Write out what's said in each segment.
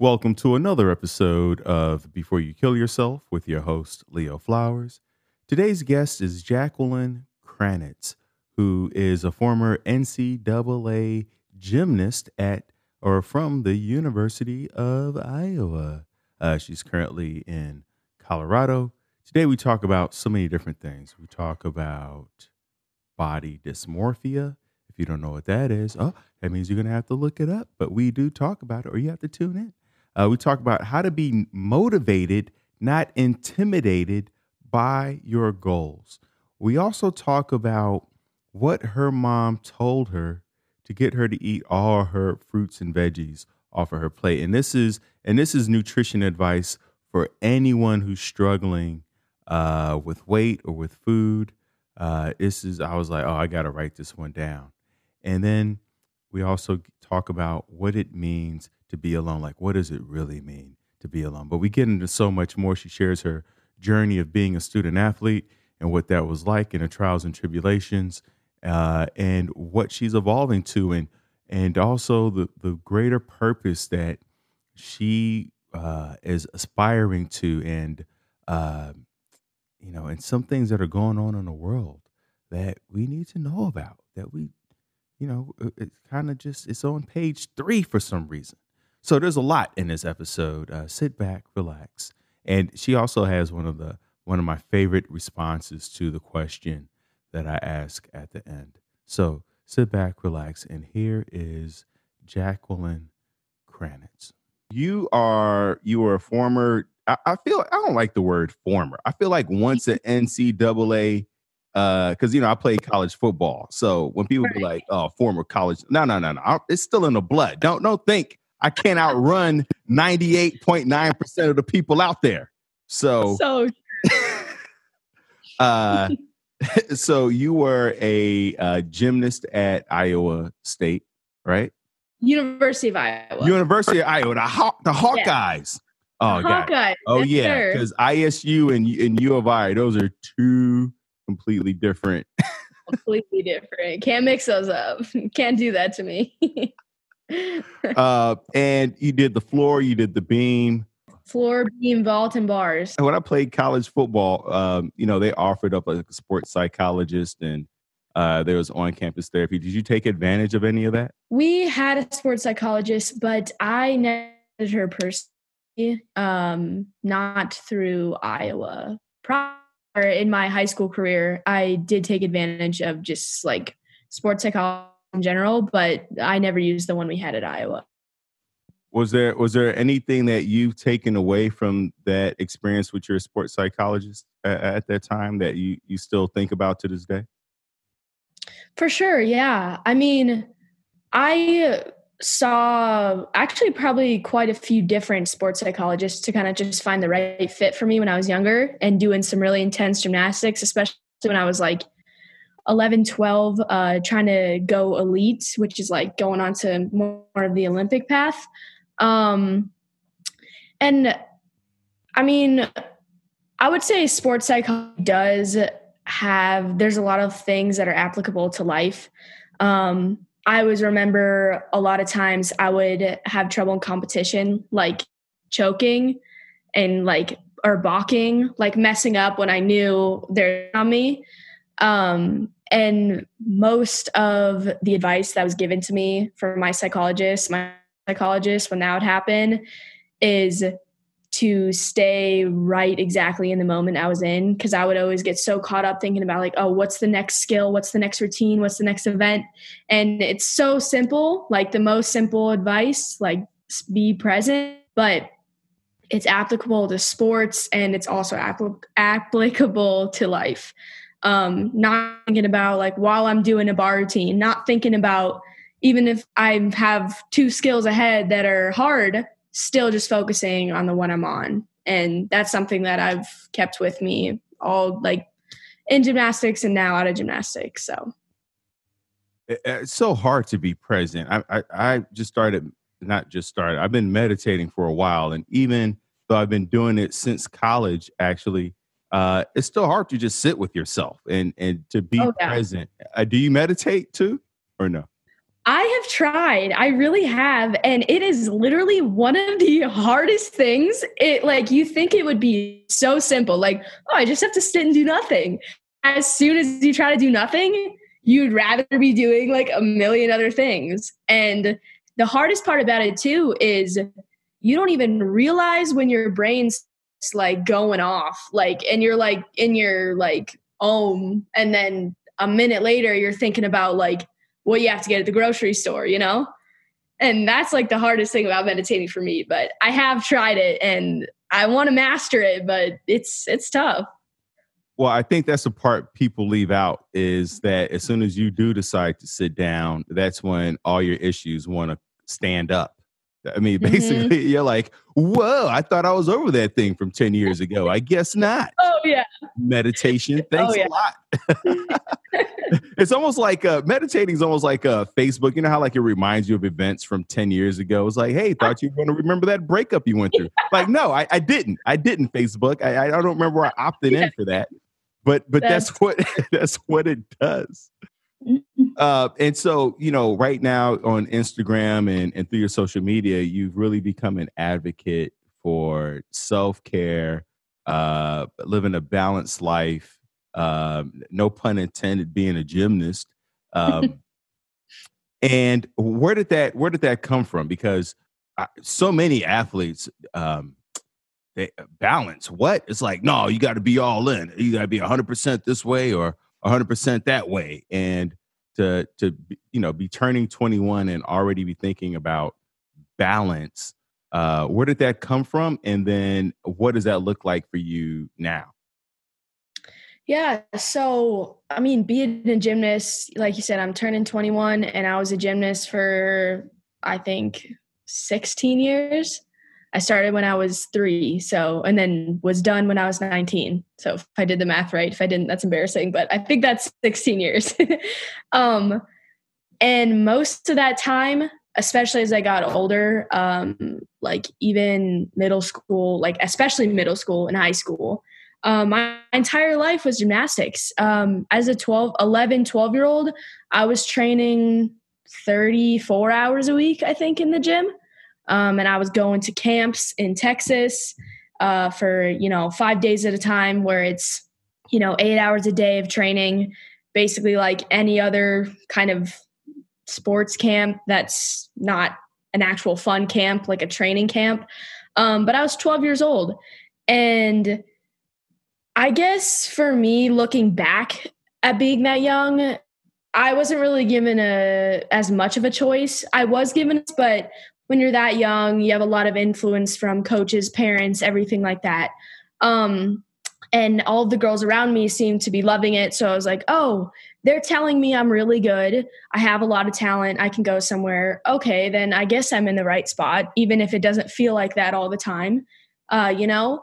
Welcome to another episode of Before You Kill Yourself with your host, Leo Flowers. Today's guest is Jacqueline Kranitz, who is a former NCAA gymnast at or from the University of Iowa. Uh, she's currently in Colorado. Today, we talk about so many different things. We talk about body dysmorphia. If you don't know what that is, oh, that means you're going to have to look it up. But we do talk about it, or you have to tune in. Uh, we talk about how to be motivated, not intimidated by your goals. We also talk about what her mom told her to get her to eat all her fruits and veggies off of her plate. And this is and this is nutrition advice for anyone who's struggling uh, with weight or with food. Uh, this is I was like, oh, I got to write this one down. And then we also talk about what it means to be alone. Like, what does it really mean to be alone? But we get into so much more. She shares her journey of being a student athlete and what that was like and the trials and tribulations uh, and what she's evolving to and and also the the greater purpose that she uh, is aspiring to and uh, you know and some things that are going on in the world that we need to know about that we you know it's kind of just it's on page three for some reason so there's a lot in this episode uh, sit back relax and she also has one of the one of my favorite responses to the question that I ask at the end. So sit back, relax, and here is Jacqueline Kranitz. You are you are a former. I, I feel I don't like the word former. I feel like once an NCAA uh because you know i played college football so when people be like oh former college no no no no it's still in the blood don't don't think i can't outrun 98.9% of the people out there so so uh so you were a uh, gymnast at Iowa State, right? University of Iowa. University of Iowa, the Haw- the Hawkeyes. Oh, the Hawkeyes. Oh, yes, yeah, because ISU and and U of I, those are two completely different. completely different. Can't mix those up. Can't do that to me. uh, and you did the floor, you did the beam. Floor beam vault and bars. When i played college football um, you know they offered up like a sports psychologist and uh, there was on-campus therapy. Did you take advantage of any of that? We had a sports psychologist but i never her personally um, not through iowa. Prior in my high school career i did take advantage of just like sports psychology in general but i never used the one we had at iowa. Was there was there anything that you've taken away from that experience with your sports psychologist at, at that time that you you still think about to this day? For sure yeah. I mean i saw actually probably quite a few different sports psychologists to kind of just find the right fit for me when i was younger and doing some really intense gymnastics especially when i was like 11 12 uh, trying to go elite which is like going on to more of the olympic path um, and I mean, I would say sports psychology does have, there's a lot of things that are applicable to life. Um, I always remember a lot of times I would have trouble in competition, like choking and like, or balking, like messing up when I knew they're on me. Um, and most of the advice that was given to me from my psychologist, my psychologist when that would happen is to stay right exactly in the moment I was in because I would always get so caught up thinking about like oh what's the next skill? What's the next routine? What's the next event? And it's so simple like the most simple advice like be present but it's applicable to sports and it's also apl- applicable to life um not thinking about like while I'm doing a bar routine not thinking about even if I have two skills ahead that are hard, still just focusing on the one I'm on. And that's something that I've kept with me all like in gymnastics and now out of gymnastics. So it's so hard to be present. I, I, I just started, not just started, I've been meditating for a while. And even though I've been doing it since college, actually, uh, it's still hard to just sit with yourself and, and to be oh, yeah. present. Uh, do you meditate too or no? I have tried. I really have. And it is literally one of the hardest things. It like you think it would be so simple. Like, oh, I just have to sit and do nothing. As soon as you try to do nothing, you'd rather be doing like a million other things. And the hardest part about it too is you don't even realize when your brain's like going off. Like and you're like in your like own and then a minute later you're thinking about like what you have to get at the grocery store, you know? And that's like the hardest thing about meditating for me, but I have tried it and I want to master it, but it's it's tough. Well, I think that's the part people leave out is that as soon as you do decide to sit down, that's when all your issues want to stand up. I mean, mm-hmm. basically, mm-hmm. you're like, whoa, I thought I was over that thing from 10 years ago. I guess not. Oh, yeah. Meditation. Thanks oh, yeah. a lot. it's almost like uh, meditating is almost like uh, Facebook. You know how like it reminds you of events from 10 years ago? It's like, hey, thought you were going to remember that breakup you went through. like, no, I, I didn't. I didn't, Facebook. I, I don't remember I opted yeah. in for that. But but that's, that's what that's what it does. Mm-hmm. Uh, and so, you know, right now on Instagram and, and through your social media, you've really become an advocate for self care, uh, living a balanced life. Um, no pun intended, being a gymnast. Um, and where did that where did that come from? Because I, so many athletes um, they balance. What it's like? No, you got to be all in. You got to be hundred percent this way or 100% that way. And to to you know be turning 21 and already be thinking about balance uh where did that come from? And then what does that look like for you now? Yeah so i mean being a gymnast like you said i'm turning 21 and i was a gymnast for i think 16 years I started when I was three, so and then was done when I was 19. So if I did the math right, if I didn't, that's embarrassing, but I think that's 16 years. um, and most of that time, especially as I got older, um, like even middle school, like especially middle school and high school, um, my entire life was gymnastics. Um, as a 12, 11, 12 year old, I was training 34 hours a week, I think, in the gym. Um, and I was going to camps in Texas uh, for, you know, five days at a time where it's, you know, eight hours a day of training, basically like any other kind of sports camp that's not an actual fun camp, like a training camp. Um, but I was 12 years old. And I guess for me, looking back at being that young, I wasn't really given a as much of a choice. I was given, but when you're that young, you have a lot of influence from coaches, parents, everything like that. Um, and all the girls around me seemed to be loving it. So I was like, oh, they're telling me I'm really good. I have a lot of talent. I can go somewhere. Okay, then I guess I'm in the right spot, even if it doesn't feel like that all the time, uh, you know?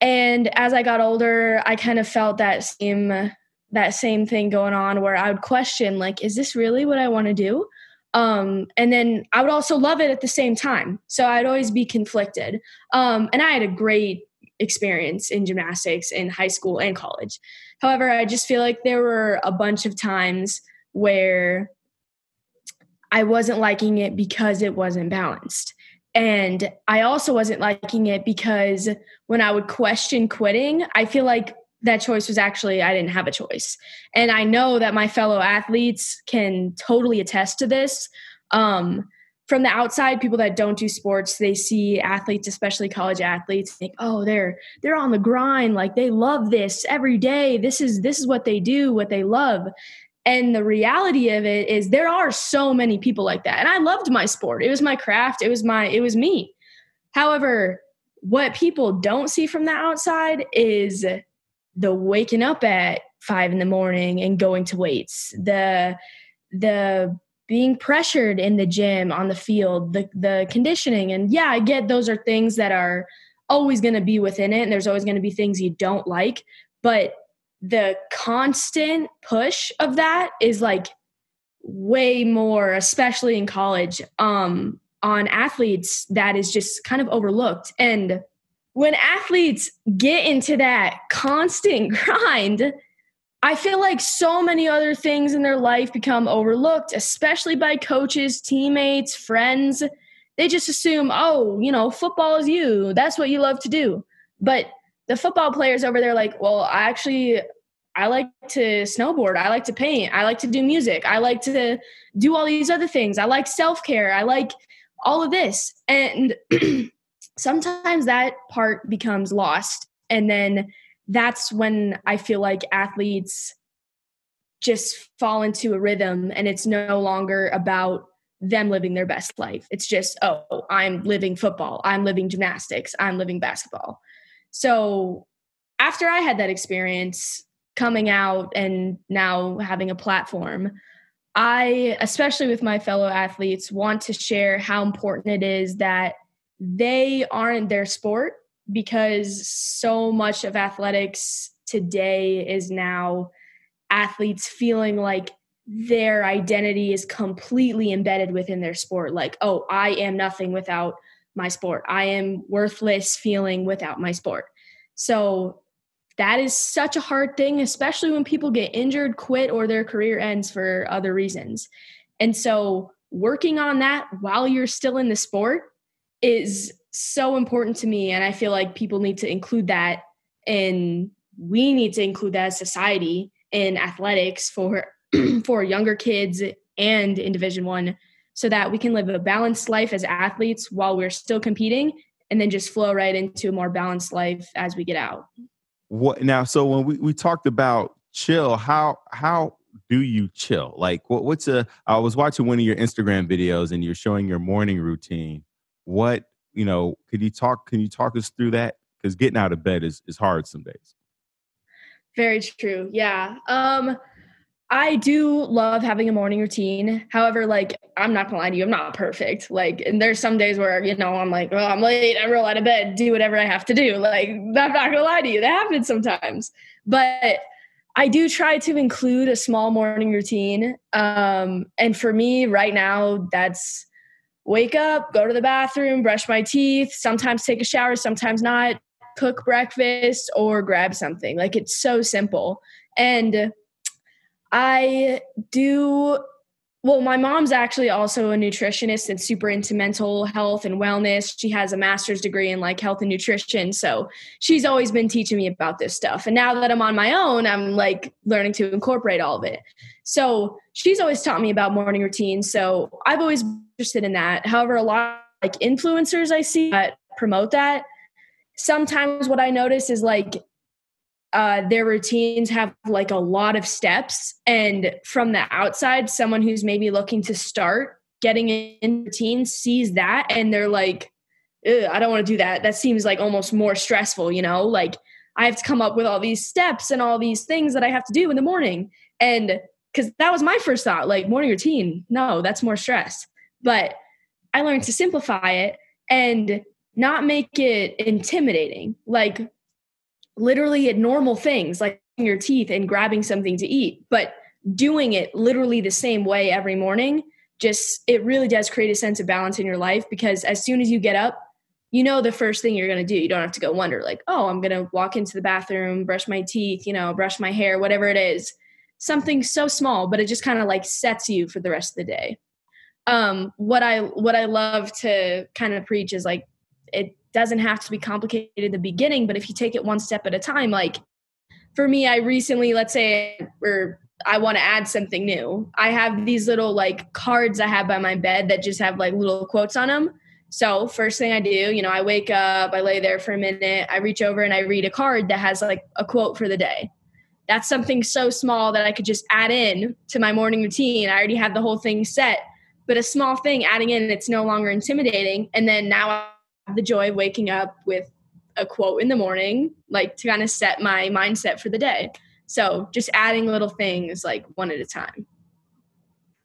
And as I got older, I kind of felt that same that same thing going on where I would question like is this really what I want to do? Um, and then I would also love it at the same time. So I'd always be conflicted. Um, and I had a great experience in gymnastics in high school and college. However, I just feel like there were a bunch of times where I wasn't liking it because it wasn't balanced. And I also wasn't liking it because when I would question quitting, I feel like that choice was actually I didn't have a choice. And I know that my fellow athletes can totally attest to this. Um, from the outside, people that don't do sports, they see athletes, especially college athletes, think, "Oh, they're they're on the grind, like they love this every day. This is this is what they do, what they love." And the reality of it is there are so many people like that. And I loved my sport. It was my craft, it was my it was me. However, what people don't see from the outside is the waking up at five in the morning and going to weights, the the being pressured in the gym on the field, the the conditioning, and yeah, I get those are things that are always going to be within it, and there's always going to be things you don't like, but the constant push of that is like way more, especially in college, um, on athletes that is just kind of overlooked. And when athletes get into that constant grind, I feel like so many other things in their life become overlooked, especially by coaches, teammates, friends. They just assume, oh, you know, football is you. That's what you love to do. But the football players over there, like, well, I actually, I like to snowboard. I like to paint. I like to do music. I like to do all these other things. I like self care. I like all of this. And sometimes that part becomes lost. And then that's when I feel like athletes just fall into a rhythm and it's no longer about them living their best life. It's just, oh, I'm living football, I'm living gymnastics, I'm living basketball. So after I had that experience coming out and now having a platform, I, especially with my fellow athletes, want to share how important it is that they aren't their sport because so much of athletics today is now athletes feeling like their identity is completely embedded within their sport. Like, oh, I am nothing without my sport. I am worthless feeling without my sport. So that is such a hard thing, especially when people get injured, quit, or their career ends for other reasons. And so working on that while you're still in the sport is so important to me and i feel like people need to include that and we need to include that as society in athletics for for younger kids and in division 1 so that we can live a balanced life as athletes while we're still competing and then just flow right into a more balanced life as we get out. What now so when we, we talked about chill how how do you chill? Like what, what's a i was watching one of your instagram videos and you're showing your morning routine what you know, could you talk? Can you talk us through that? Because getting out of bed is is hard some days. Very true. Yeah. Um, I do love having a morning routine. However, like I'm not gonna lie to you, I'm not perfect. Like, and there's some days where you know I'm like, oh, I'm late. I roll out of bed, do whatever I have to do. Like, I'm not gonna lie to you, that happens sometimes. But I do try to include a small morning routine. Um, and for me, right now, that's wake up, go to the bathroom, brush my teeth, sometimes take a shower, sometimes not, cook breakfast or grab something. Like it's so simple. And I do well, my mom's actually also a nutritionist and super into mental health and wellness. She has a master's degree in like health and nutrition. So she's always been teaching me about this stuff. And now that I'm on my own, I'm like learning to incorporate all of it. So she's always taught me about morning routines. So I've always interested in that. However, a lot like influencers I see that promote that, sometimes what I notice is like uh, their routines have like a lot of steps. And from the outside, someone who's maybe looking to start getting in routine sees that and they're like, I don't want to do that. That seems like almost more stressful, you know? Like I have to come up with all these steps and all these things that I have to do in the morning. And because that was my first thought, like morning routine, no, that's more stress. But I learned to simplify it and not make it intimidating. Like literally at normal things like your teeth and grabbing something to eat, but doing it literally the same way every morning just it really does create a sense of balance in your life because as soon as you get up you know the first thing you're going to do you don't have to go wonder like oh i'm going to walk into the bathroom brush my teeth you know brush my hair whatever it is something so small but it just kind of like sets you for the rest of the day um what i what i love to kind of preach is like it doesn't have to be complicated in the beginning, but if you take it one step at a time, like for me, I recently, let's say, or I want to add something new. I have these little like cards I have by my bed that just have like little quotes on them. So, first thing I do, you know, I wake up, I lay there for a minute, I reach over and I read a card that has like a quote for the day. That's something so small that I could just add in to my morning routine. I already have the whole thing set, but a small thing adding in, it's no longer intimidating. And then now i have the joy of waking up with a quote in the morning, like to kind of set my mindset for the day. So just adding little things like one at a time.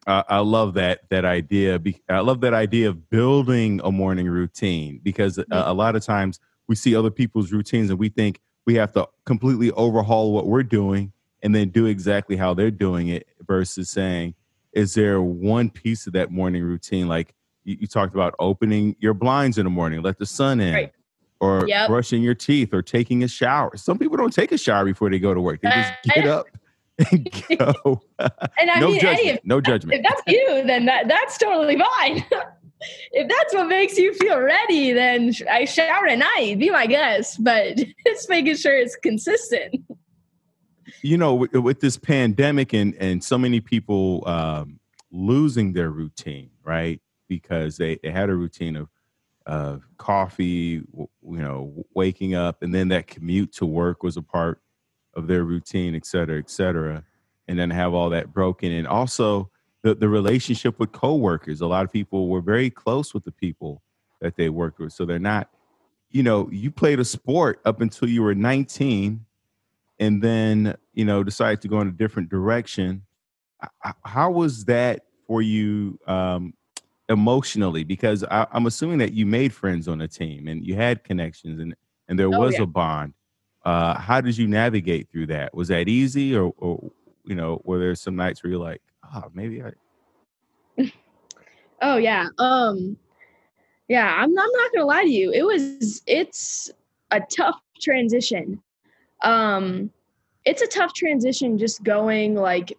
Uh, I love that that idea. I love that idea of building a morning routine because uh, a lot of times we see other people's routines and we think we have to completely overhaul what we're doing and then do exactly how they're doing it versus saying, is there one piece of that morning routine like you, you, talked about opening your blinds in the morning, let the sun in, right. or yep. brushing your teeth, or taking a shower. Some people don't take a shower before they go to work; they just get up and go. and I no mean, judgment. hey, no judgment. if that's you, then that, that's totally fine. if that's what makes you feel ready, then I shower at night. Be my guest, but just making sure it's consistent. You know, with, with this pandemic and and so many people um, losing their routine, right? Because they, they had a routine of uh, coffee, you know, waking up, and then that commute to work was a part of their routine, et cetera, et cetera, and then have all that broken, and also the the relationship with coworkers. A lot of people were very close with the people that they worked with, so they're not. You know, you played a sport up until you were 19 and then you know decided to go in a different direction how was that for you um emotionally because I, i'm assuming that you made friends on the team and you had connections and and there Oh, was yeah. a bond uh how did you navigate through that was that easy or or you know were there some nights where you're like oh maybe i Oh yeah. Um yeah, I'm I'm not gonna lie to you. It was it's a tough transition. Um it's a tough transition just going like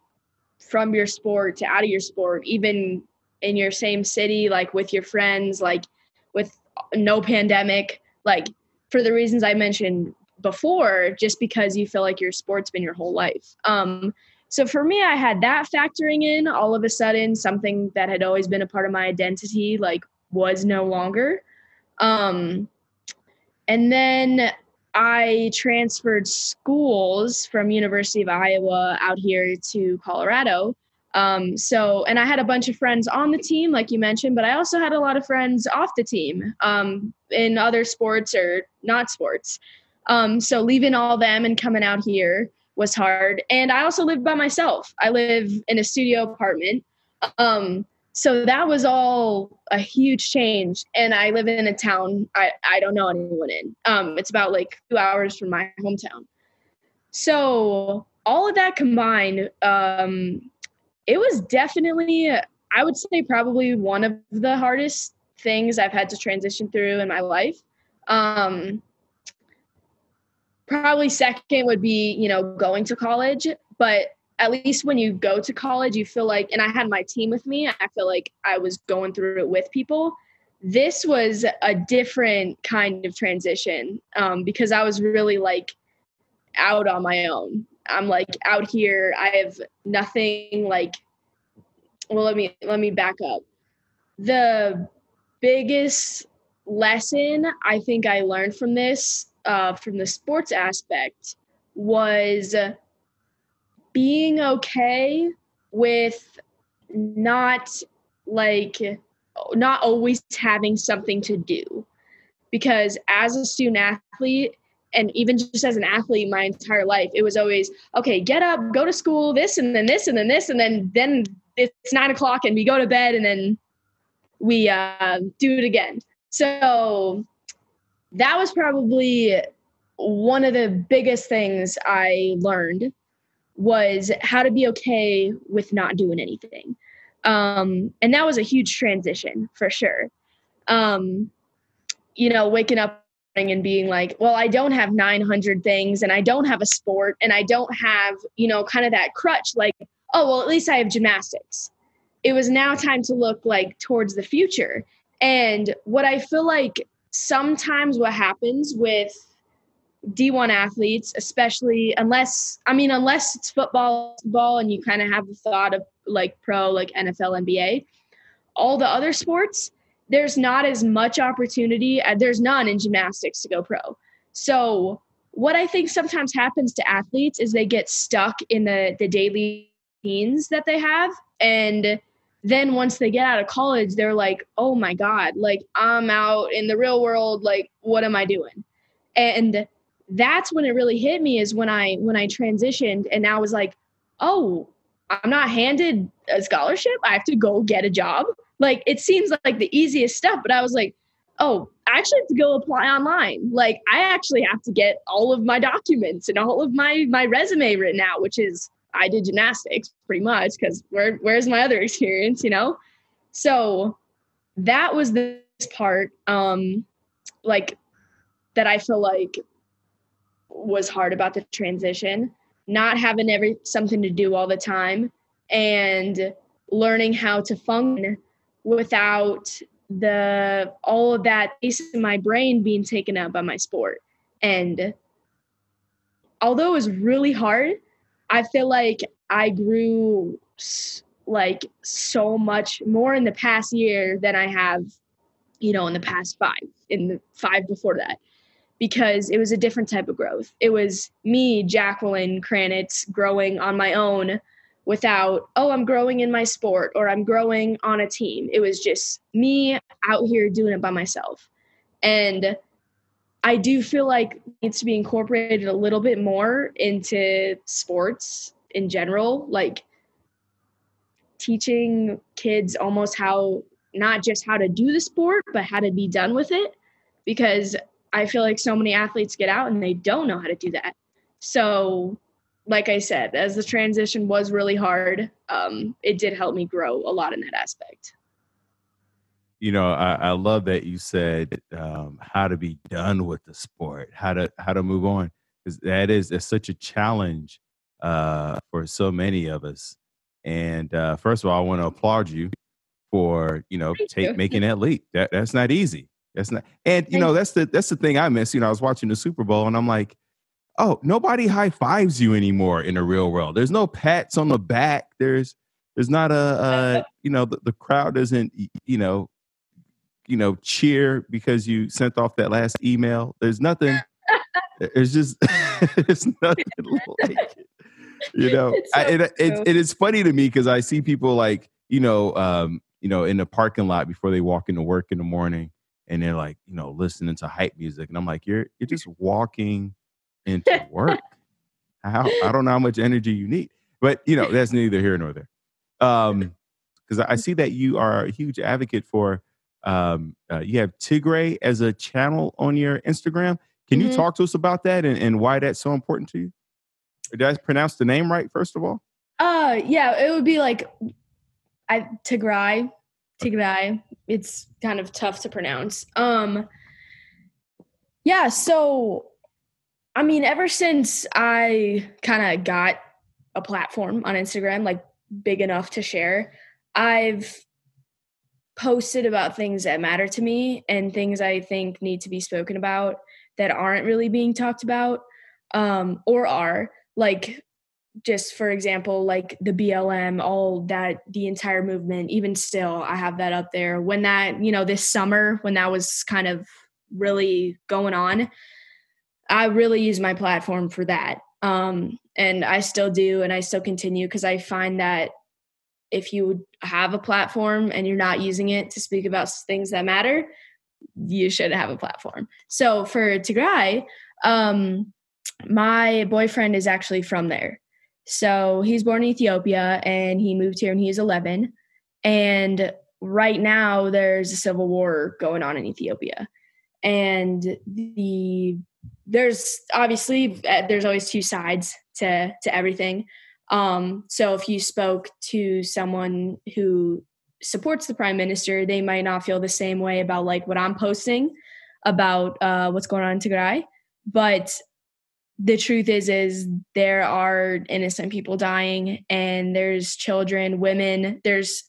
from your sport to out of your sport, even in your same city, like with your friends, like with no pandemic, like for the reasons I mentioned before, just because you feel like your sport's been your whole life. Um so for me, I had that factoring in all of a sudden, something that had always been a part of my identity, like was no longer. Um, and then I transferred schools from University of Iowa out here to Colorado. Um, so, and I had a bunch of friends on the team, like you mentioned, but I also had a lot of friends off the team um, in other sports or not sports. Um, so leaving all them and coming out here was hard. And I also lived by myself. I live in a studio apartment. Um, so that was all a huge change. And I live in a town I, I don't know anyone in. Um, it's about like two hours from my hometown. So all of that combined, um, it was definitely, I would say, probably one of the hardest things I've had to transition through in my life. Um, probably second would be you know going to college but at least when you go to college you feel like and i had my team with me i feel like i was going through it with people. This was a different kind of transition um, because i was really like out on my own. I'm like out here. I have nothing like well let me let me back up. The biggest lesson i think i learned from this uh, from the sports aspect was being okay with not like not always having something to do. Because as a student athlete and even just as an athlete my entire life it was always okay get up go to school this and then this and then this and then then it's nine o'clock and we go to bed and then we uh, do it again. So that was probably one of the biggest things I learned was how to be okay with not doing anything. Um, and that was a huge transition for sure. Um, you know, waking up and being like, well, I don't have 900 things and I don't have a sport and I don't have, you know, kind of that crutch like, oh, well, at least I have gymnastics. It was now time to look like towards the future. And what I feel like sometimes what happens with D1 athletes, especially unless I mean unless it's football, ball, and you kind of have the thought of like pro, like NFL, NBA, all the other sports, there's not as much opportunity. Uh, there's none in gymnastics to go pro. So what I think sometimes happens to athletes is they get stuck in the the daily routines that they have, and then once they get out of college, they're like, oh my god, like I'm out in the real world. Like what am I doing? And that's when it really hit me is when I when I transitioned and I was like, oh, I'm not handed a scholarship. I have to go get a job. Like it seems like the easiest stuff, but I was like, oh, I actually have to go apply online. Like I actually have to get all of my documents and all of my my resume written out, which is I did gymnastics pretty much because where where's my other experience, you know? So that was this part, um, like that I feel like was hard about the transition. not having every something to do all the time and learning how to function without the all of that space in my brain being taken up by my sport and although it was really hard i feel like i grew like so much more in the past year than i have you know in the past five in the five before that because it was a different type of growth it was me jacqueline kranitz growing on my own without, oh, I'm growing in my sport or I'm growing on a team. It was just me out here doing it by myself. And I do feel like needs to be incorporated a little bit more into sports in general, like teaching kids almost how not just how to do the sport, but how to be done with it. Because I feel like so many athletes get out and they don't know how to do that. So like I said, as the transition was really hard, um, it did help me grow a lot in that aspect. You know, I, I love that you said um, how to be done with the sport, how to how to move on, because that is that's such a challenge uh, for so many of us. And uh, first of all, I want to applaud you for you know take, making that leap. That that's not easy. That's not, and you know that's the that's the thing I miss. You know, I was watching the Super Bowl, and I'm like, oh, nobody high fives you anymore in the real world. There's no pats on the back. There's there's not a, you know the, the crowd doesn't you know you know cheer because you sent off that last email. There's nothing. It's just it's nothing like it. You know, so I, it, it, it is funny to me because I see people like you know um, you know in the parking lot before they walk into work in the morning and they're like you know listening to hype music and I'm like you're you're just walking into work. how I don't know how much energy you need, but you know that's neither here nor there. Um, because I see that you are a huge advocate for. Um, uh, you have Tigray as a channel on your Instagram. Can mm-hmm. you talk to us about that and, and why that's so important to you? Did I pronounce the name right? First of all. Uh, yeah, it would be like I Tigray, Tigray. It's kind of tough to pronounce. Um, yeah, so I mean, ever since I kind of got a platform on Instagram, like big enough to share, I've posted about things that matter to me and things I think need to be spoken about that aren't really being talked about um, or are. Like, just for example, like the BLM, all that, the entire movement, even still, I have that up there. When that, you know, this summer, when that was kind of really going on, I really use my platform for that. Um, and I still do, and I still continue because I find that if you have a platform and you're not using it to speak about things that matter, you should have a platform. So for Tigray, um, my boyfriend is actually from there. So he's born in Ethiopia and he moved here when he was 11. And right now, there's a civil war going on in Ethiopia. And the there's obviously uh, there's always two sides to to everything. Um, so if you spoke to someone who supports the prime minister, they might not feel the same way about like what I'm posting about uh, what's going on in Tigray. But the truth is, is there are innocent people dying, and there's children, women. There's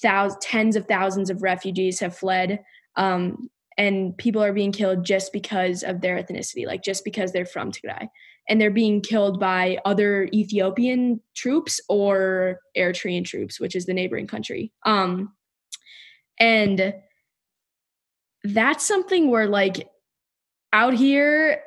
thousands, tens of thousands of refugees have fled. Um, and people are being killed just because of their ethnicity, like just because they're from Tigray. And they're being killed by other Ethiopian troops or Eritrean troops, which is the neighboring country. Um, and that's something where, like, out here,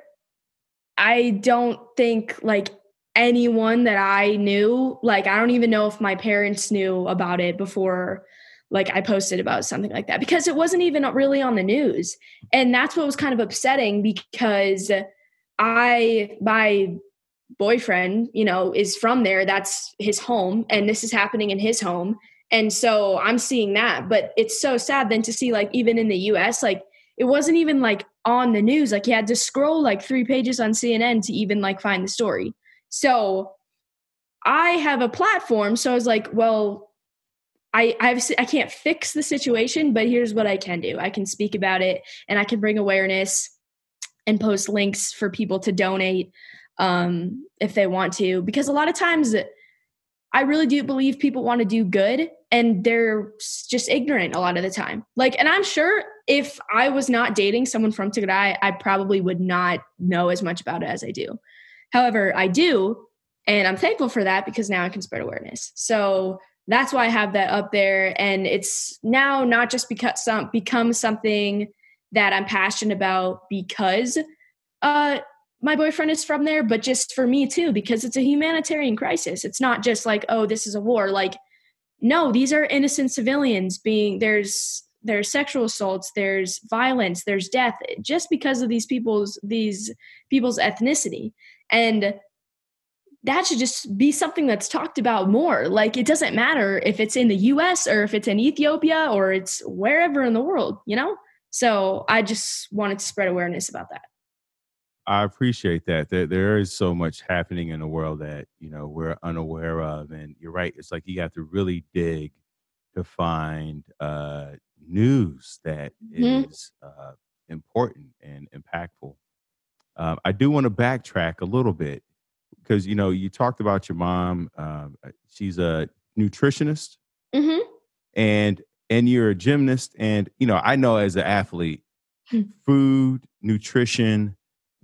I don't think like anyone that I knew, like, I don't even know if my parents knew about it before like I posted about something like that because it wasn't even really on the news. And that's what was kind of upsetting because I, my boyfriend, you know, is from there. That's his home. And this is happening in his home. And so I'm seeing that. But it's so sad then to see, like, even in the US, like, it wasn't even like on the news. Like, you had to scroll like three pages on CNN to even like find the story. So I have a platform. So I was like, well, I I've, I can't fix the situation, but here's what I can do. I can speak about it and I can bring awareness and post links for people to donate. um, if they want to, because a lot of times I really do believe people want to do good and they're just ignorant a lot of the time. Like, and I'm sure if I was not dating someone from Tigray, I probably would not know as much about it as I do. However, I do, and I'm thankful for that because now I can spread awareness. So that's why I have that up there. And it's now not just because some become something that I'm passionate about because uh my boyfriend is from there, but just for me too, because it's a humanitarian crisis. It's not just like, oh, this is a war. Like, no, these are innocent civilians being there's there's sexual assaults, there's violence, there's death just because of these people's these people's ethnicity. And that should just be something that's talked about more. Like it doesn't matter if it's in the US or if it's in Ethiopia or it's wherever in the world, you know? So I just wanted to spread awareness about that. I appreciate that. There, there is so much happening in the world that, you know, we're unaware of. And you're right. It's like you have to really dig to find uh, news that mm-hmm. is uh, important and impactful. Um, I do want to backtrack a little bit because you know you talked about your mom. Um, uh, she's a nutritionist, mm-hmm. and and you're a gymnast. And you know, I know as an athlete, hmm. food, nutrition.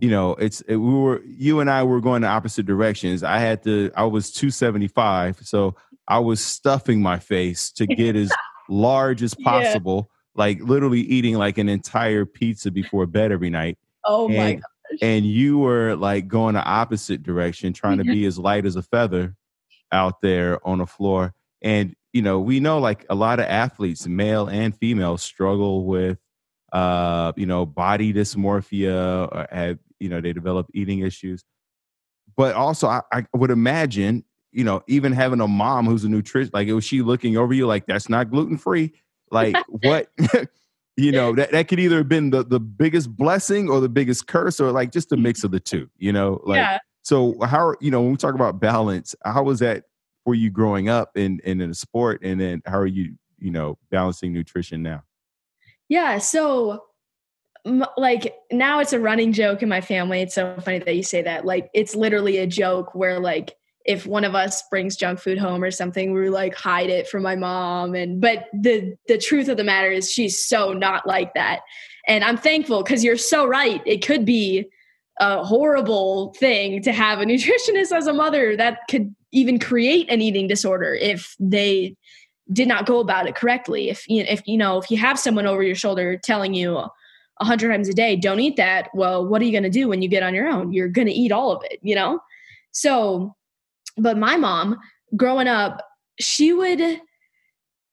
You know, it's it, we were you and I were going in opposite directions. I had to. I was 275, so I was stuffing my face to get as large as possible. Yeah. Like literally eating like an entire pizza before bed every night. Oh and, my god and you were like going the opposite direction, trying to mm-hmm. be as light as a feather out there on the floor. And you know, we know like a lot of athletes, male and female, struggle with uh, you know, body dysmorphia or have, you know, they develop eating issues. But also I, I would imagine, you know, even having a mom who's a nutrition like was she looking over you like that's not gluten free? Like what you know that, that could either have been the, the biggest blessing or the biggest curse or like just a mix of the two you know like yeah. so how you know when we talk about balance how was that for you growing up in, in in a sport and then how are you you know balancing nutrition now yeah so like now it's a running joke in my family. It's so funny that you say that. Like it's literally a joke where like if one of us brings junk food home or something we like hide it from my mom and but the the truth of the matter is she's so not like that. And i'm thankful because you're so right. It could be a horrible thing to have a nutritionist as a mother that could even create an eating disorder if they did not go about it correctly. If you if you know if you have someone over your shoulder telling you a hundred times a day don't eat that well what are you going to do when you get on your own? You're going to eat all of it you know? So but my mom growing up she would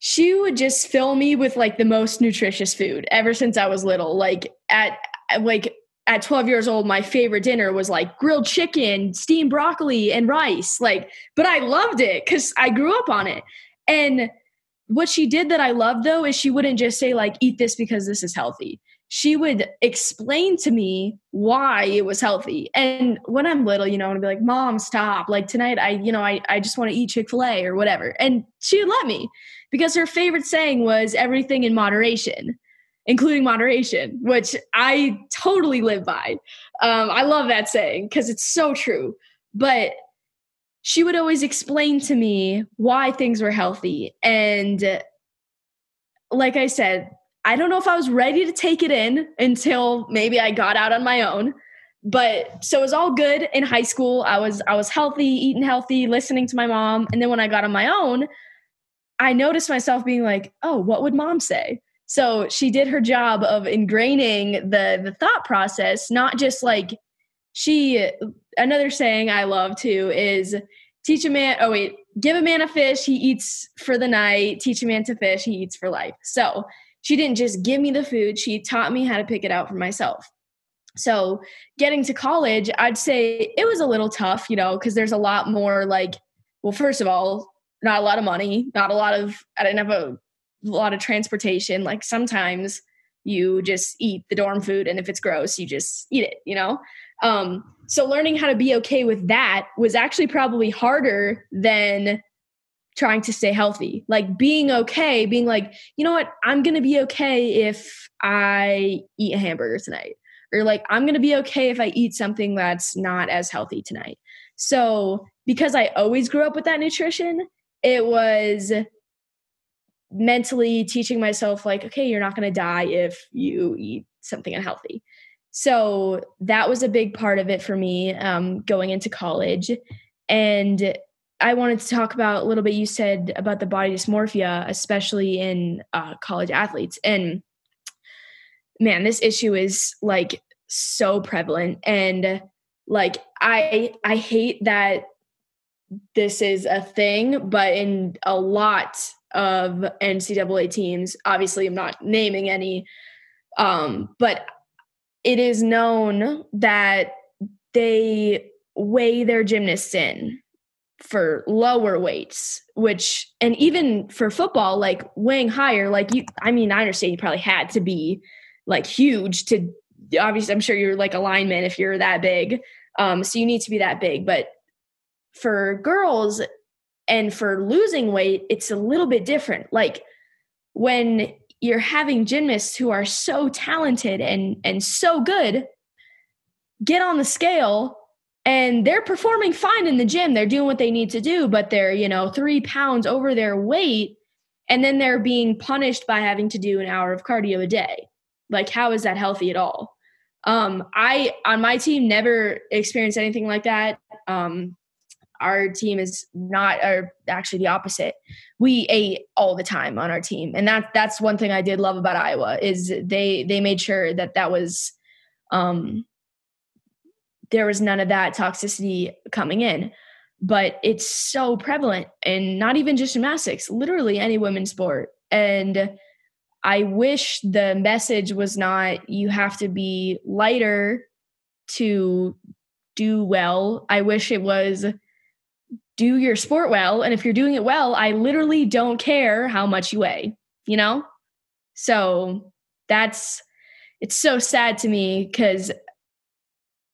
she would just fill me with like the most nutritious food ever since i was little. Like at like at 12 years old my favorite dinner was like grilled chicken steamed broccoli and rice like but i loved it because i grew up on it. And what she did that i loved though is she wouldn't just say like eat this because this is healthy she would explain to me why it was healthy. And when I'm little, you know, I'm be like, Mom, stop. Like tonight, I, you know, I, I just want to eat Chick fil A or whatever. And she would let me because her favorite saying was everything in moderation, including moderation, which I totally live by. Um, I love that saying because it's so true. But she would always explain to me why things were healthy. And like I said, I don't know if I was ready to take it in until maybe I got out on my own. But so it was all good in high school. I was I was healthy, eating healthy, listening to my mom. And then when I got on my own, I noticed myself being like, "Oh, what would mom say?" So she did her job of ingraining the the thought process, not just like she another saying I love too is teach a man oh wait, give a man a fish, he eats for the night, teach a man to fish, he eats for life. So she didn't just give me the food, she taught me how to pick it out for myself. So, getting to college, I'd say it was a little tough, you know, because there's a lot more like, well, first of all, not a lot of money, not a lot of, I didn't have a, a lot of transportation. Like sometimes you just eat the dorm food, and if it's gross, you just eat it, you know? Um, so, learning how to be okay with that was actually probably harder than trying to stay healthy. Like being okay being like you know what? I'm gonna be okay if i eat a hamburger tonight or like I'm going to be okay if I eat something that's not as healthy tonight. So, because I always grew up with that nutrition, it was mentally teaching myself like okay you're not going to die if you eat something unhealthy so that was a big part of it for me um, going into college and i wanted to talk about a little bit you said about the body dysmorphia especially in uh, college athletes and man this issue is like so prevalent and like i i hate that this is a thing but in a lot of NCAA teams. Obviously, I'm not naming any, um, but it is known that they weigh their gymnasts in for lower weights, which, and even for football, like weighing higher, like you, I mean, I understand you probably had to be like huge to, obviously, I'm sure you're like a lineman if you're that big. Um, so you need to be that big. But for girls, and for losing weight, it's a little bit different. Like when you're having gymnasts who are so talented and and so good get on the scale and they're performing fine in the gym. They're doing what they need to do but they're you know three pounds over their weight and then they're being punished by having to do an hour of cardio a day. Like how is that healthy at all? Um i on my team never experienced anything like that. Um our team is not or actually the opposite. We ate all the time on our team. And that that's one thing i did love about iowa is they they made sure that that was um there was none of that toxicity coming in. But it's so prevalent and not even just gymnastics literally any women's sport. And i wish the message was not you have to be lighter to do well. I wish it was do your sport well. And if you're doing it well, I literally don't care how much you weigh, you know? So that's, it's so sad to me because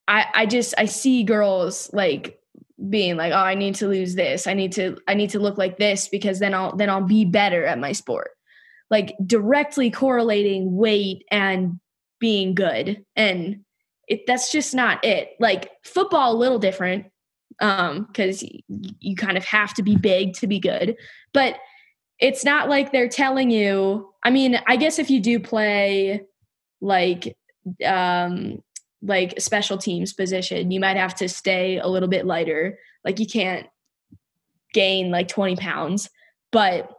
I, I just, I see girls like being like, oh, I need to lose this. I need to, I need to look like this because then I'll, then I'll be better at my sport. Like directly correlating weight and being good. And it, that's just not it. Like football, a little different um because you kind of have to be big to be good. But it's not like they're telling you i mean i guess if you do play like um like special teams position you might have to stay a little bit lighter. Like you can't gain like 20 pounds but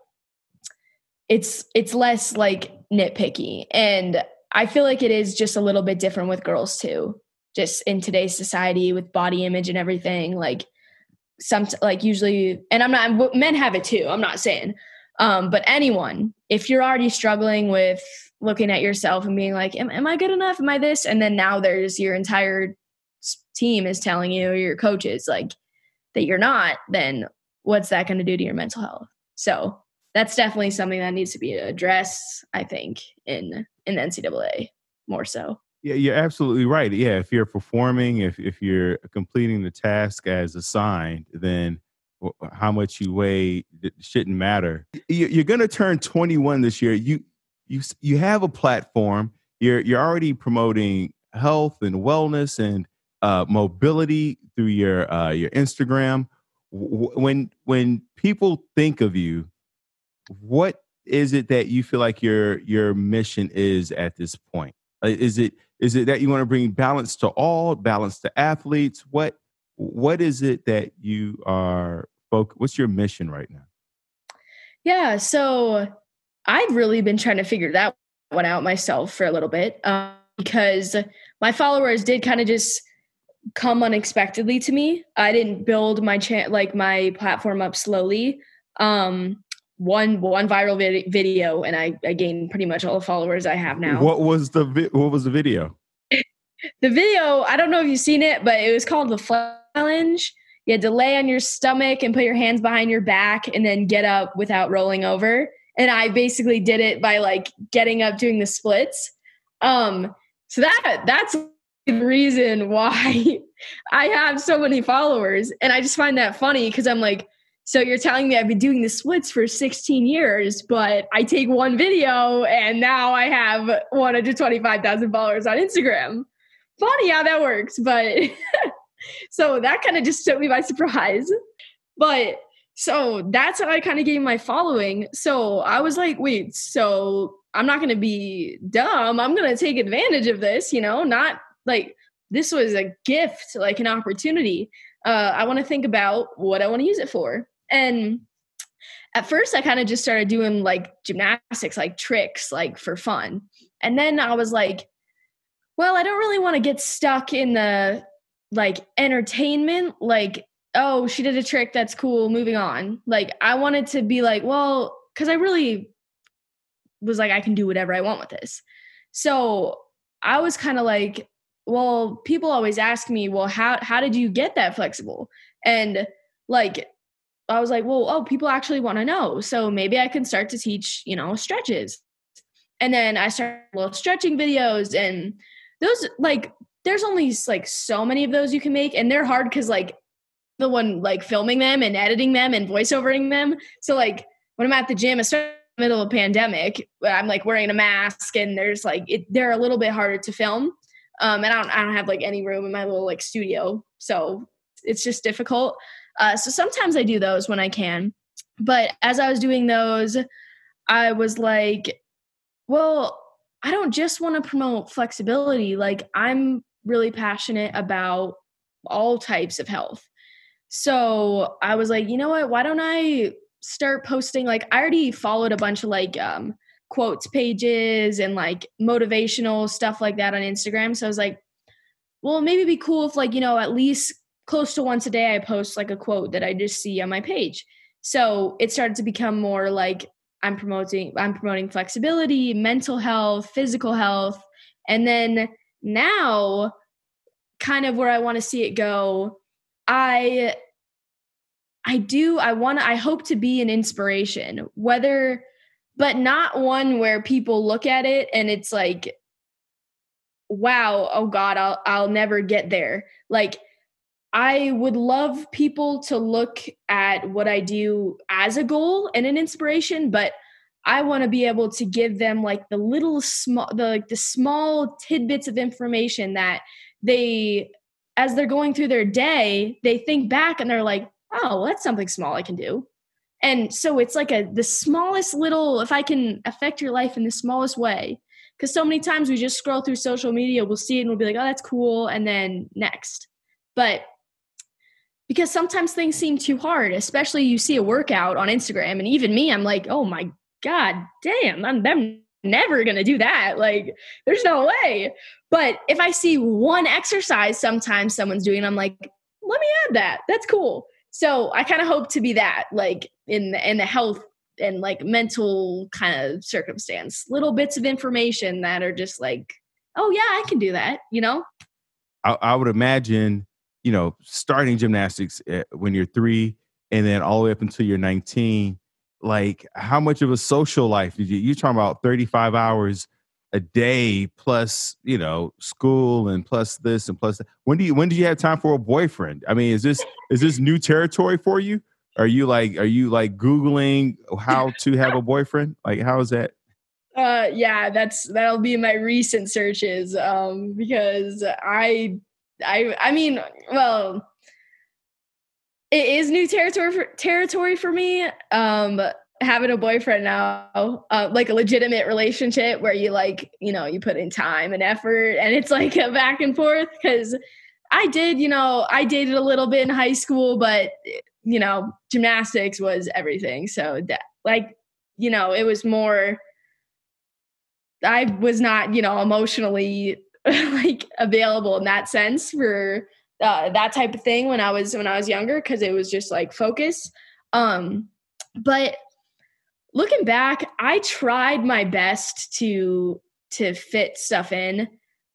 it's it's less like nitpicky. And i feel like it is just a little bit different with girls too just in today's society with body image and everything like some like usually and i'm not men have it too i'm not saying um but anyone if you're already struggling with looking at yourself and being like am, am i good enough? Am i this? and then now there's your entire team is telling you your coaches like that you're not then what's that going to do to your mental health? So that's definitely something that needs to be addressed i think in in ncaa more so yeah, you're absolutely right. Yeah, if you're performing, if if you're completing the task as assigned, then how much you weigh shouldn't matter. You're going to turn 21 this year. You you you have a platform. You're you're already promoting health and wellness and uh, mobility through your uh, your Instagram. When when people think of you, what is it that you feel like your your mission is at this point? Uh, is it is it that you want to bring balance to all, balance to athletes? What what is it that you are folk what's your mission right now? Yeah, so I've really been trying to figure that one out myself for a little bit um, because my followers did kind of just come unexpectedly to me. I didn't build my cha- like my platform up slowly. Um, one one viral vid- video and I, I gained pretty much all the followers I have now. What was the vi- what was the video? the video, I don't know if you've seen it, but it was called the challenge. You had to lay on your stomach and put your hands behind your back and then get up without rolling over. And I basically did it by like getting up doing the splits. Um so that that's the reason why I have so many followers and I just find that funny because I'm like so you're telling me I've been doing the splits for 16 years, but I take one video and now I have 125,000 followers on Instagram. funny how that works, but so that kind of just took me by surprise. But so that's how I kind of gained my following. So I was like, wait, so I'm not going to be dumb. I'm going to take advantage of this, you know, not like this was a gift, like an opportunity. Uh, I want to think about what I want to use it for. And at first, I kind of just started doing like gymnastics, like tricks, like for fun. And then I was like, well, I don't really want to get stuck in the like entertainment, like, oh, she did a trick, that's cool, moving on. Like, I wanted to be like, well, because I really was like, I can do whatever I want with this. So I was kind of like, well, people always ask me, well, how how did you get that flexible? And like I was like, well, oh, people actually want to know. So maybe I can start to teach, you know, stretches. And then I started little stretching videos and those like there's only like so many of those you can make and they're hard cuz like the one like filming them and editing them and voiceovering them. So like when I'm at the gym, especially in the middle of a pandemic, but I'm like wearing a mask and there's like it, they're a little bit harder to film. Um, and I don't I don't have like any room in my little like studio, so it's just difficult. Uh, so sometimes I do those when I can. But as I was doing those, I was like, well, I don't just want to promote flexibility. Like I'm really passionate about all types of health. So I was like, you know what? Why don't I start posting? Like, I already followed a bunch of like um, quotes pages and like motivational stuff like that on Instagram. So I was like, well, maybe be cool if like, you know, at least close to once a day I post like a quote that I just see on my page. So it started to become more like I'm promoting I'm promoting flexibility, mental health, physical health, and then now kind of where I want to see it go, I I do I want to I hope to be an inspiration, whether but not one where people look at it and it's like wow, oh god, I'll I'll never get there. Like I would love people to look at what I do as a goal and an inspiration, but I want to be able to give them like the little small the like the small tidbits of information that they as they're going through their day, they think back and they're like, "Oh, well, that's something small I can do." And so it's like a the smallest little if I can affect your life in the smallest way. Cuz so many times we just scroll through social media, we'll see it and we'll be like, "Oh, that's cool," and then next. But because sometimes things seem too hard, especially you see a workout on Instagram. And even me, I'm like, oh my God damn, I'm, I'm never going to do that. Like, there's no way. But if I see one exercise sometimes someone's doing, I'm like, let me add that. That's cool. So I kind of hope to be that, like in the, in the health and like mental kind of circumstance, little bits of information that are just like, oh yeah, I can do that. You know. I, I would imagine you know, starting gymnastics when you're three and then all the way up until you're 19, like how much of a social life did you, you're talking about 35 hours a day plus, you know, school and plus this and plus that. When do you, when do you have time for a boyfriend? I mean, is this, is this new territory for you? Are you like, are you like Googling how to have a boyfriend? Like, how is that? Uh, yeah, that's, that'll be my recent searches. Um, because I I I mean, well, it is new territory for, territory for me. Um, having a boyfriend now, uh, like a legitimate relationship where you like, you know, you put in time and effort, and it's like a back and forth. Because I did, you know, I dated a little bit in high school, but you know, gymnastics was everything. So that, like, you know, it was more. I was not, you know, emotionally like available in that sense for uh, that type of thing when I was when I was younger because it was just like focus. Um, but looking back, I tried my best to to fit stuff in.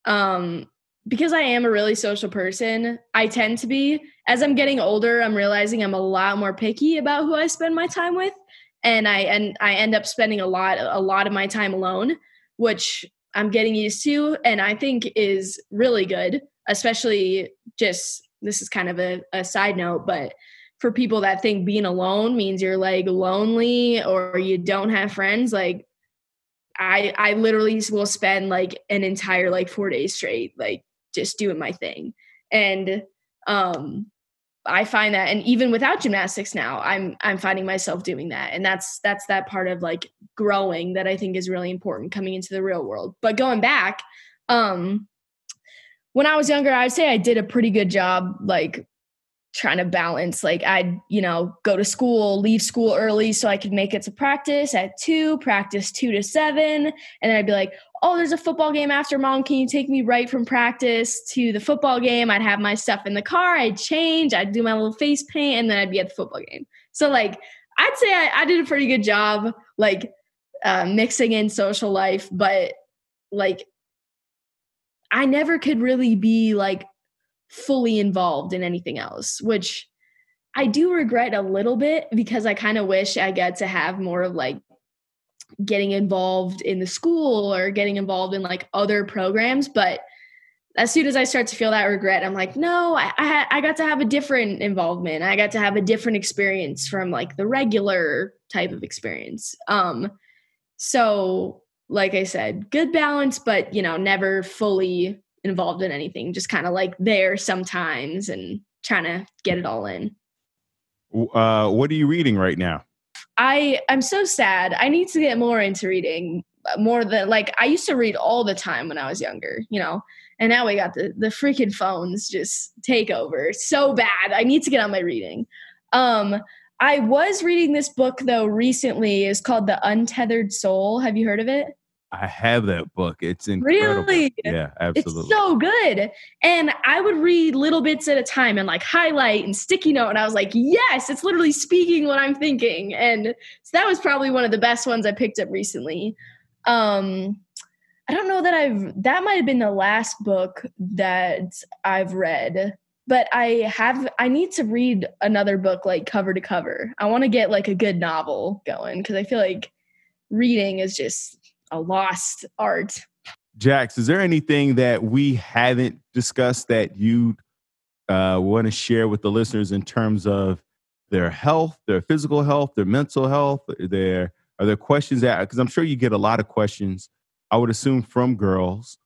Um, because I am a really social person, I tend to be. As I'm getting older, I'm realizing I'm a lot more picky about who I spend my time with, and I and I end up spending a lot a lot of my time alone, which I'm getting used to and I think is really good, especially just this is kind of a, a side note, but for people that think being alone means you're like lonely or you don't have friends, like I I literally will spend like an entire like four days straight, like just doing my thing. And um I find that and even without gymnastics now, I'm I'm finding myself doing that. And that's that's that part of like growing that I think is really important coming into the real world. But going back, um when I was younger, I'd say I did a pretty good job like trying to balance like i'd you know go to school leave school early so i could make it to practice at two practice two to seven. And then i'd be like oh there's a football game after mom. Can you take me right from practice to the football game? I'd have my stuff in the car. I'd change. I'd do my little face paint and then i'd be at the football game. So like i'd say i, I did a pretty good job like uh, mixing in social life but like i never could really be like fully involved in anything else, which I do regret a little bit because I kind of wish I get to have more of like getting involved in the school or getting involved in like other programs. But as soon as I start to feel that regret, I'm like, no, I, I, I got to have a different involvement. I got to have a different experience from like the regular type of experience. Um, so like I said, good balance, but you know, never fully involved in anything, just kind of like there sometimes and trying to get it all in. Uh, what are you reading right now? I I'm so sad. I need to get more into reading uh, more than like I used to read all the time when I was younger, you know. And now we got the the freaking phones just take over. So bad. I need to get on my reading. Um I was reading this book though recently. It's called The Untethered Soul. Have you heard of it? I have that book. It's incredible. Really? Yeah, absolutely. It's so good. And I would read little bits at a time and like highlight and sticky note. And I was like, yes, it's literally speaking what I'm thinking. And so that was probably one of the best ones I picked up recently. Um, I don't know that I've, that might have been the last book that I've read, but I have, I need to read another book like cover to cover. I want to get like a good novel going because I feel like reading is just a lost art. Jax, is there anything that we haven't discussed that you uh, want to share with the listeners in terms of their health, their physical health, their mental health? Their are there questions that because I'm sure you get a lot of questions. I would assume from girls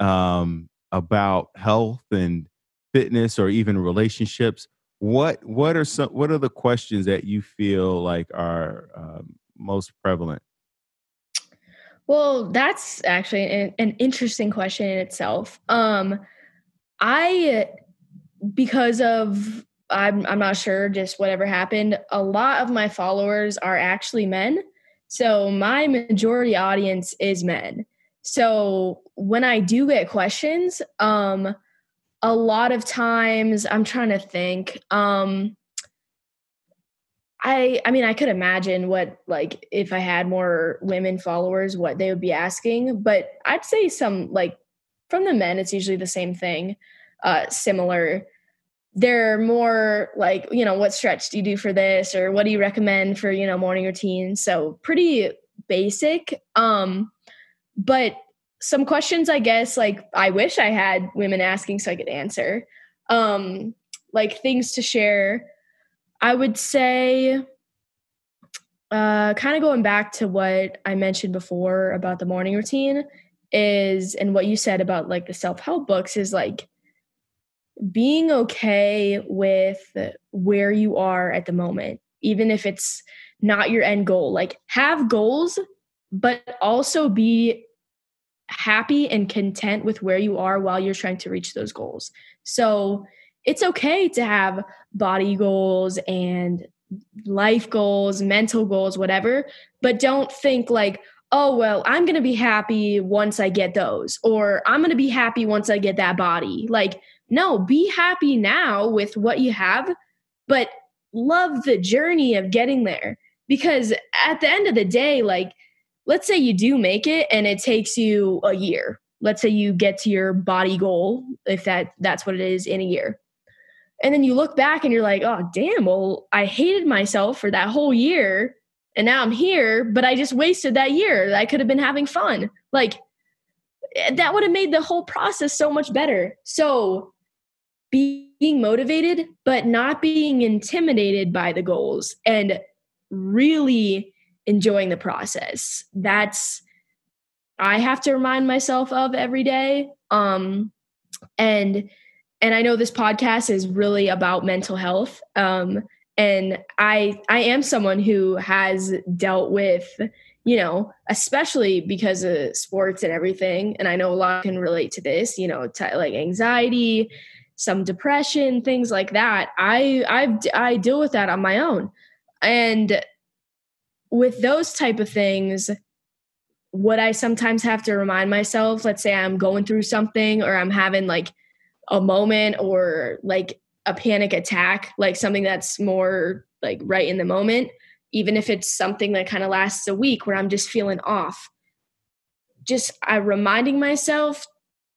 um, about health and fitness or even relationships. What what are some what are the questions that you feel like are um, most prevalent? Well, that's actually an, an interesting question in itself. Um, I, because of I'm I'm not sure, just whatever happened. A lot of my followers are actually men, so my majority audience is men. So when I do get questions, um, a lot of times I'm trying to think. Um, I I mean I could imagine what like if I had more women followers what they would be asking, but I'd say some like from the men it's usually the same thing, uh similar. They're more like, you know, what stretch do you do for this or what do you recommend for, you know, morning routine? So pretty basic. Um but some questions I guess like I wish I had women asking so I could answer. Um like things to share I would say, uh, kind of going back to what I mentioned before about the morning routine is, and what you said about like the self help books is like being okay with where you are at the moment, even if it's not your end goal. Like, have goals, but also be happy and content with where you are while you're trying to reach those goals. So, it's okay to have body goals and life goals, mental goals, whatever, but don't think like, oh, well, I'm going to be happy once I get those, or I'm going to be happy once I get that body. Like, no, be happy now with what you have, but love the journey of getting there. Because at the end of the day, like, let's say you do make it and it takes you a year. Let's say you get to your body goal, if that that's what it is in a year and then you look back and you're like, oh, damn, well, I hated myself for that whole year. And now I'm here, but I just wasted that year. I could have been having fun. Like, eh, that would have made the whole process so much better. So, being motivated, but not being intimidated by the goals and really enjoying the process. That's, I have to remind myself of every day. Um, And and I know this podcast is really about mental health. Um, and I I am someone who has dealt with you know, especially because of sports and everything. And I know a lot can relate to this, you know, t- like anxiety, some depression, things like that. I I've I deal with that on my own. And with those type of things, what I sometimes have to remind myself, let's say I'm going through something or I'm having like a moment or like a panic attack, like something that's more like right in the moment, even if it's something that kind of lasts a week where I'm just feeling off. Just I reminding myself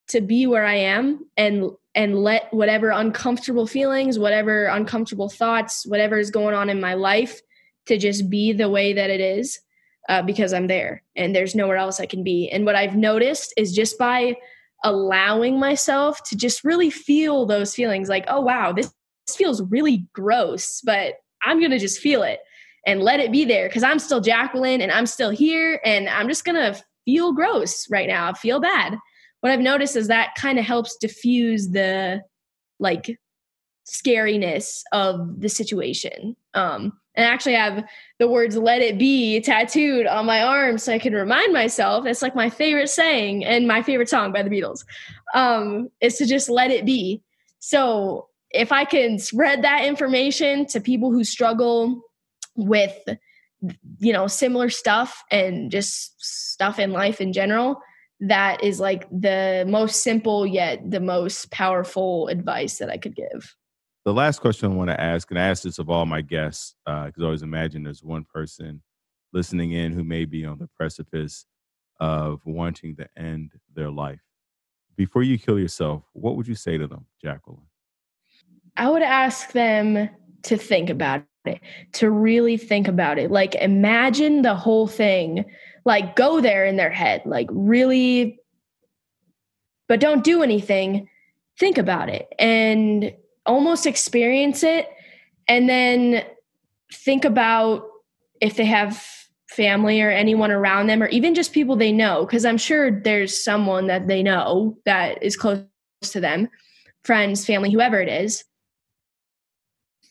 to be where I am and and let whatever uncomfortable feelings, whatever uncomfortable thoughts, whatever is going on in my life to just be the way that it is uh, because I'm there and there's nowhere else I can be. And what I've noticed is just by allowing myself to just really feel those feelings like, oh, wow, this, this feels really gross, but I'm going to just feel it and let it be there because I'm still Jacqueline and I'm still here and I'm just gonna feel gross right now, I feel bad. What I've noticed is that kind of helps diffuse the like scariness of the situation. Um, and actually have the words let it be tattooed on my arm so I can remind myself. It's like my favorite saying and my favorite song by the Beatles um, is to just let it be. So if I can spread that information to people who struggle with you know similar stuff and just stuff in life in general that is like the most simple yet the most powerful advice that i could give the last question i want to ask and i ask this of all my guests because uh, i always imagine there's one person listening in who may be on the precipice of wanting to end their life before you kill yourself what would you say to them jacqueline i would ask them to think about it, to really think about it. Like imagine the whole thing, like go there in their head, like really, but don't do anything. Think about it and almost experience it. And then think about if they have family or anyone around them, or even just people they know, because I'm sure there's someone that they know that is close to them, friends, family, whoever it is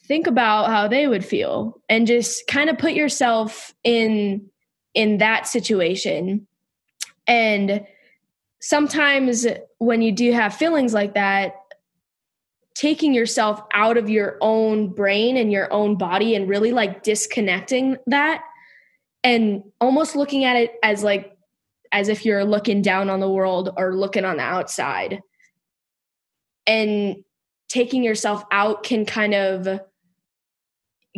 think about how they would feel and just kind of put yourself in in that situation and sometimes when you do have feelings like that taking yourself out of your own brain and your own body and really like disconnecting that and almost looking at it as like as if you're looking down on the world or looking on the outside and taking yourself out can kind of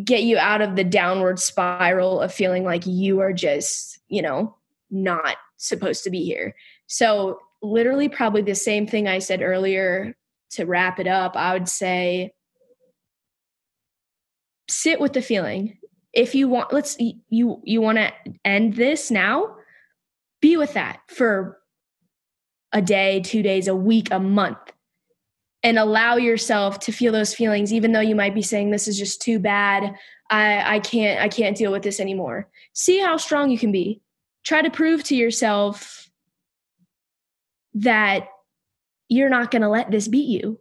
get you out of the downward spiral of feeling like you are just, you know, not supposed to be here. So, literally, probably the same thing I said earlier to wrap it up. I would say sit with the feeling. If you want, let's, you, you want to end this now, be with that for a day, two days, a week, a month and allow yourself to feel those feelings even though you might be saying this is just too bad i i can't i can't deal with this anymore see how strong you can be try to prove to yourself that you're not going to let this beat you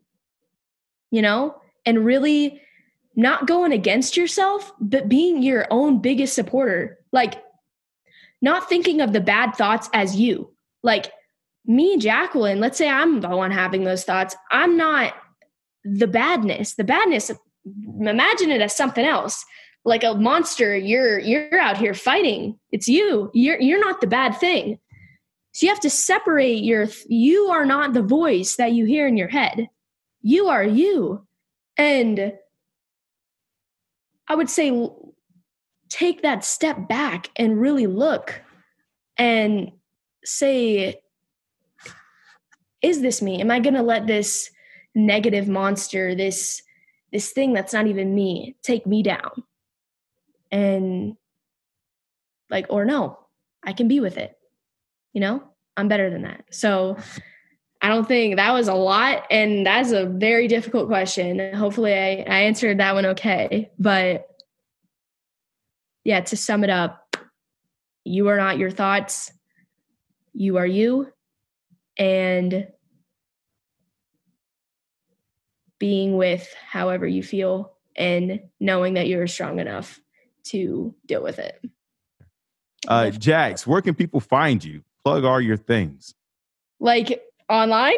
you know and really not going against yourself but being your own biggest supporter like not thinking of the bad thoughts as you like me, Jacqueline, let's say I'm the one having those thoughts, I'm not the badness. The badness, imagine it as something else. Like a monster, you're you're out here fighting. It's you. You're you're not the bad thing. So you have to separate your you are not the voice that you hear in your head. You are you. And I would say take that step back and really look and say is this me? Am I going to let this negative monster, this this thing that's not even me, take me down? And like or no, I can be with it. You know? I'm better than that. So I don't think that was a lot and that's a very difficult question. Hopefully I, I answered that one okay. But yeah, to sum it up, you are not your thoughts. You are you and being with however you feel and knowing that you're strong enough to deal with it. Uh, Jax, where can people find you? Plug all your things. Like online?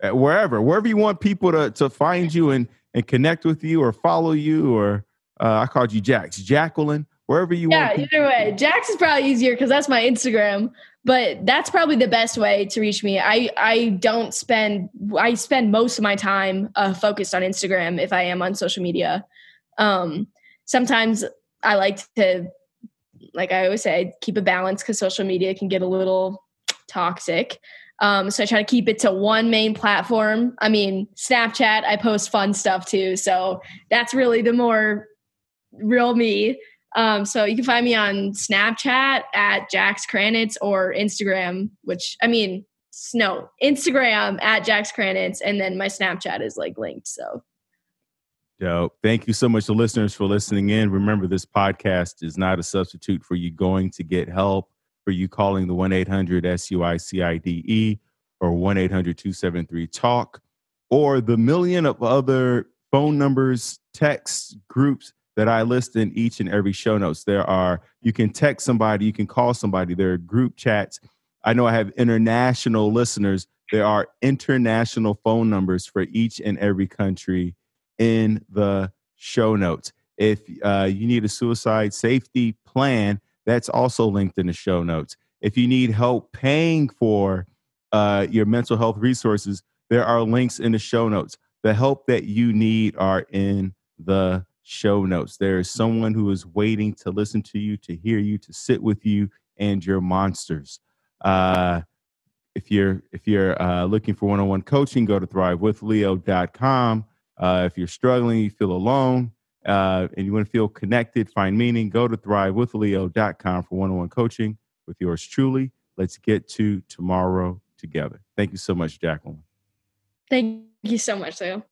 Uh, wherever, wherever you want people to, to find you and, and connect with you or follow you, or uh, I called you Jax, Jacqueline, wherever you yeah, want. Yeah, either way. Jax is probably easier because that's my Instagram, but that's probably the best way to reach me. I, I don't spend, I spend most of my time uh, focused on Instagram if I am on social media. Um, sometimes I like to, like I always say, keep a balance because social media can get a little toxic. Um, so I try to keep it to one main platform. I mean, Snapchat, I post fun stuff too. So that's really the more real me. Um, so you can find me on Snapchat at Jax Kranitz or Instagram, which I mean, no, Instagram at Jax Kranitz, and then my Snapchat is like linked. So Dope. Thank you so much to listeners for listening in. Remember, this podcast is not a substitute for you going to get help, for you calling the 1 800 SUICIDE or 1 800 273 TALK, or the million of other phone numbers, texts, groups that I list in each and every show notes. There are, you can text somebody, you can call somebody, there are group chats. I know I have international listeners. There are international phone numbers for each and every country in the show notes. If uh, you need a suicide safety plan, that's also linked in the show notes. If you need help paying for uh, your mental health resources, there are links in the show notes. The help that you need are in the show notes. There is someone who is waiting to listen to you, to hear you, to sit with you and your monsters. Uh, if you're if you're uh, looking for one-on-one coaching, go to thrivewithleo.com. Uh, if you're struggling, you feel alone, uh, and you want to feel connected, find meaning, go to thrivewithleo.com for one on one coaching with yours truly. Let's get to tomorrow together. Thank you so much, Jacqueline. Thank you so much, Leo.